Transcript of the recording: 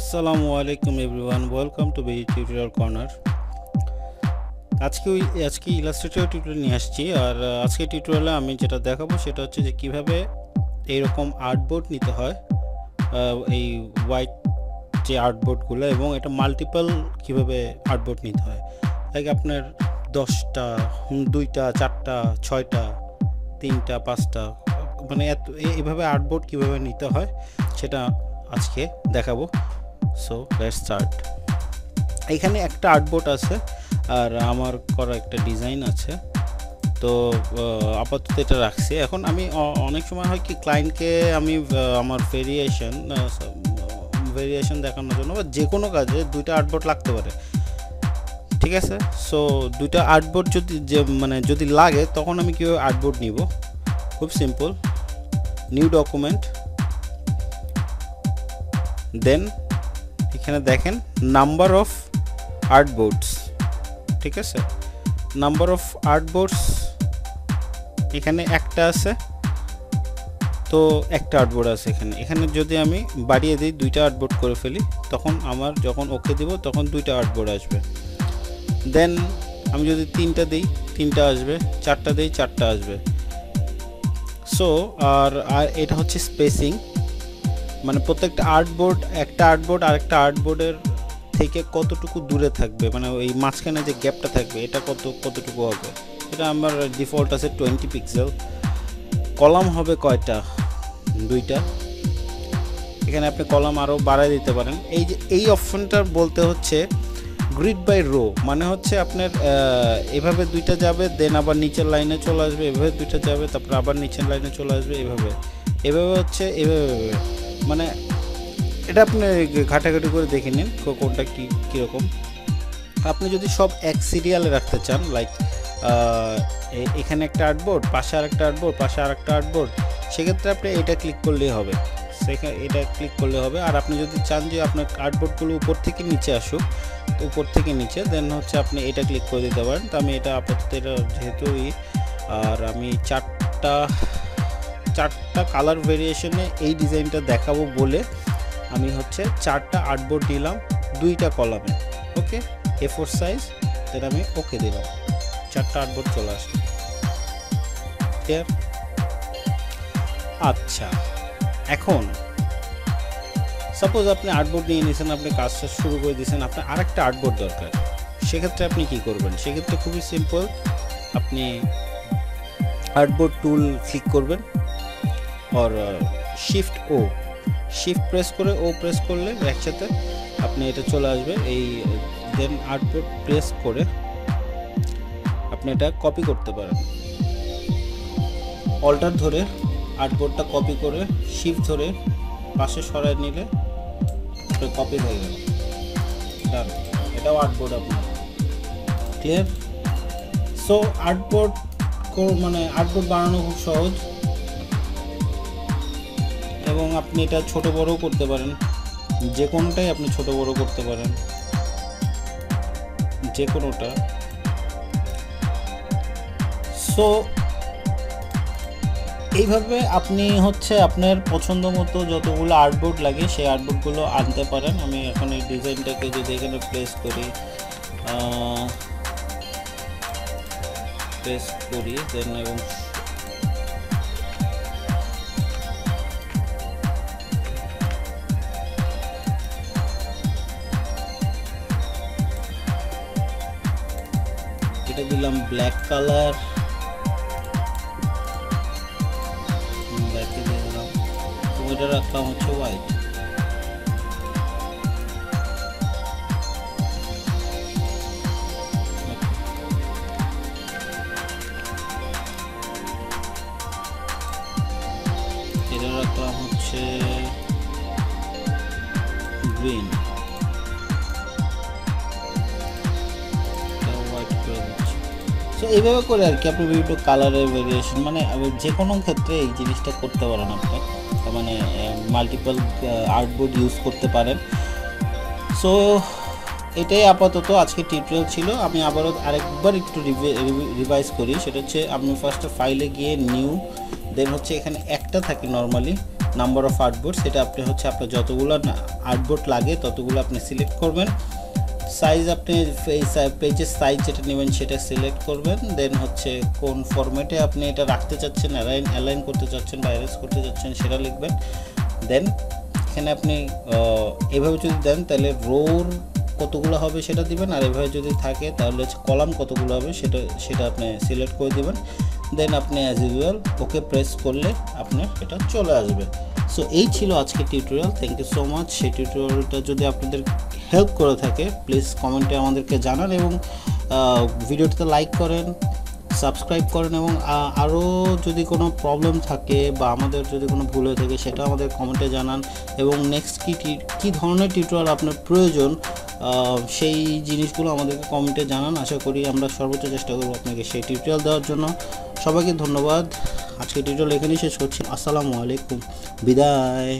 আসসালামু আলাইকুম everyone, welcome to বেজি টিউটোরিয়াল কর্নার। আজকে ওই, আজকে ইলাস্ট্রেটর টিউটোরিয়াল নিয়ে আসছি, আর আজকে টিউটোরিয়ালে আমি যেটা দেখাবো সেটা হচ্ছে যে কীভাবে এইরকম আর্টবোর্ড নিতে হয় এই হোয়াইট যে আর্টবোর্ডগুলো এবং এটা মাল্টিপল কীভাবে আর্টবোর্ড নিতে হয়। লাইক আপনার দশটা দুইটা, চারটা, ছয়টা, তিনটা, পাঁচটা মানে এত এইভাবে আর্টবোর্ড কীভাবে নিতে হয় সেটা আজকে দেখাবো। সো লেট স্টার্ট এখানে একটা আর্টবোর্ড আছে, আর আমার করা একটা ডিজাইন আছে। তো আপাতত এটা রাখছি। এখন আমি অনেক সময় হয় কি ক্লায়েন্টকে আমি আমার ভেরিয়েশন ভেরিয়েশন দেখানোর জন্য বা যে কোনো কাজে দুইটা আর্টবোর্ড লাগতে পারে। ঠিক আছে? সো দুইটা আর্টবোর্ড যদি, যে মানে যদি লাগে, তখন আমি কীভাবে আর্টবোর্ড নিব? খুব সিম্পল নিউ ডকুমেন্ট দেন এখানে দেখেন নাম্বার অফ আর্ট বোর্ডস ঠিক আছে? নাম্বার অফ আর্ট বোর্ডস এখানে একটা আছে, তো একটা আর্টবোর্ড আছে এখানে। এখানে যদি আমি বাড়িয়ে দিই, দুইটা আর্টবোর্ড করে ফেলি, তখন আমার যখন ওকে দিব, তখন দুইটা আর্টবোর্ড আসবে। দেন আমি যদি তিনটা দিই, তিনটা আসবে, চারটা দিই, চারটা আসবে। সো আর আর এটা হচ্ছে স্পেসিং মানে প্রত্যেকটা আর্টবোর্ড একটা আর্টবোর্ড আরেকটা আর্টবোর্ডের থেকে কতটুকু দূরে থাকবে? মানে ওই মাঝখানে যে গ্যাপটা থাকবে, এটা কত, কতটুকু হবে? এটা আমার ডিফল্ট আছে টোয়েন্টি পিক্সেল কলাম হবে কয়টা? দুইটা। এখানে আপনি কলাম আরও বাড়ায় দিতে পারেন। এই যে, এই অপশনটা বলতে হচ্ছে গ্রিড বাই রো মানে হচ্ছে আপনার এভাবে দুইটা যাবে দেন আবার নিচের লাইনে চলে আসবে, এভাবে দুইটা যাবে, তারপর আবার নিচের লাইনে চলে আসবে, এভাবে। এভাবে হচ্ছে এভাবে। মানে এটা আপনি ঘাটাঘাটি করে দেখে নিন কোনটা কী, কীরকম। আপনি যদি সব এক সিরিয়ালে রাখতে চান লাইক এখানে একটা আর্টবোর্ড পাশে আর একটা আর্টবোর্ড পাশে আর একটা আর্টবোর্ড সেক্ষেত্রে আপনি এটা ক্লিক করলেই হবে। সেখানে এটা ক্লিক করলে হবে। আর আপনি যদি চান যে আপনার আর্টবোর্ডগুলো উপর থেকে নিচে আসুক, তো উপর থেকে নিচে দেন হচ্ছে আপনি এটা ক্লিক করে দিতে পারেন। তো আমি এটা আপাতত এটা যেহেতু আর আমি চারটা চারটা কালার ভেরিয়েশনে এই ডিজাইনটা দেখাবো বলে আমি হচ্ছে চারটা আর্টবোর্ড নিলাম, দুইটা কলামে ওকে এ ফোর সাইজ দেন আমি ওকে দিলাম। চারটা আর্টবোর্ড চলে আসবে আচ্ছা এখন সাপোজ আপনি আর্টবোর্ড নিয়ে নিয়েছেন আপনি কাজটা শুরু করে দিয়েছেন আপনার আরেকটা আর্টবোর্ড দরকার। সেক্ষেত্রে আপনি কি করবেন? সেক্ষেত্রে খুবই সিম্পল আপনি আর্টবোর্ড টুল ক্লিক করবেন। আর শিফট ও শিফট প্রেস করে ও প্রেস করলে একসাথে আপনি এটা চলে আসবে। এই দেন আর্টবোর্ড প্রেস করে আপনি এটা কপি করতে পারেন। অল্টার ধরে আর্টবোর্ডটা কপি করে শিফট ধরে পাশে সরায় নিলে কপি হয়ে গেল। ডান এটাও আর্টবোর্ড আপনার। ক্লিয়ার সো আর্টবোর্ড মানে আর্টবোর্ড বানানো খুব সহজ। এবং আপনি এটা ছোট বড়ও করতে পারেন। যে কোনোটাই আপনি ছোট বড় করতে পারেন। যে কোনোটা। সো এইভাবে আপনি হচ্ছে আপনার পছন্দ মতো যতগুলো আর্টবোর্ড লাগে, সেই আর্টবোর্ডগুলো আনতে পারেন। আমি এখন এই ডিজাইনটাকে যদি এখানে প্লেস করি প্লেস করি দেন এবং দিলাম ব্ল্যাক কালার তো রাখলাম হচ্ছে হোয়াইট এটা রাখলাম হচ্ছে গ্রিন সো এইভাবে করে আর কি আপনি বিভিন্ন কালারের ভেরিয়েশন মানে যে কোনো ক্ষেত্রে এই জিনিসটা করতে পারেন আপনি। মানে মাল্টিপল আর্টবোর্ড ইউজ করতে পারেন। সো এটাই আপাতত আজকে টিউটোরিয়াল ছিল। আমি আবারও আরেকবার একটু রিভাইজ করি। সেটা হচ্ছে, আপনি ফার্স্টে ফাইলে গিয়ে নিউ দেন হচ্ছে এখানে একটা থাকে নর্মালি নাম্বার অফ আর্টবোর্ড সেটা আপনি হচ্ছে আপনার যতগুলো আর্টবোর্ড লাগে ততগুলো আপনি সিলেক্ট করবেন। সাইজ আপনি এই পেজের সাইজ যেটা নেবেন সেটা সিলেক্ট করবেন দেন হচ্ছে কোন ফরম্যাটে আপনি এটা রাখতে চাচ্ছেন অ্যালাইন অ্যালাইন করতে চাচ্ছেন বা অ্যারেঞ্জ করতে চাচ্ছেন সেটা লিখবেন। দেন এখানে আপনি এভাবে যদি দেন তাহলে রোর কতগুলো হবে সেটা দিবেন, আর এভাবে যদি থাকে তাহলে হচ্ছে কলাম কতগুলো হবে সেটা সেটা আপনি সিলেক্ট করে দিবেন। দেন আপনি অ্যাজ ইউজুয়াল ওকে প্রেস করলে আপনার এটা চলে আসবে। সো এই ছিল আজকে tutorial thank you so much সেই টিউটোরিয়ালটা যদি আপনাদের হেল্প করে থাকে প্লিজ কমেন্টে আমাদেরকে জানান এবং ভিডিওটিতে লাইক করেন। সাবস্ক্রাইব করেন এবং আরও যদি কোনো প্রবলেম থাকে বা আমাদের যদি কোনো ভুল হয়ে থাকে সেটা আমাদের কমেন্টে জানান এবং নেক্সট কী কী ধরনের টিউটোরিয়াল আপনার প্রয়োজন সেই জিনিসগুলো আমাদেরকে কমেন্টে জানান। আশা করি আমরা সর্বোচ্চ চেষ্টা করব আপনাকে সেই টিউটোরিয়াল দেওয়ার জন্য। সবাইকে ধন্যবাদ। আজকে টিউটোরিয়াল এখানেই শেষ করছি। আসসালামু আলাইকুম। বিদায়।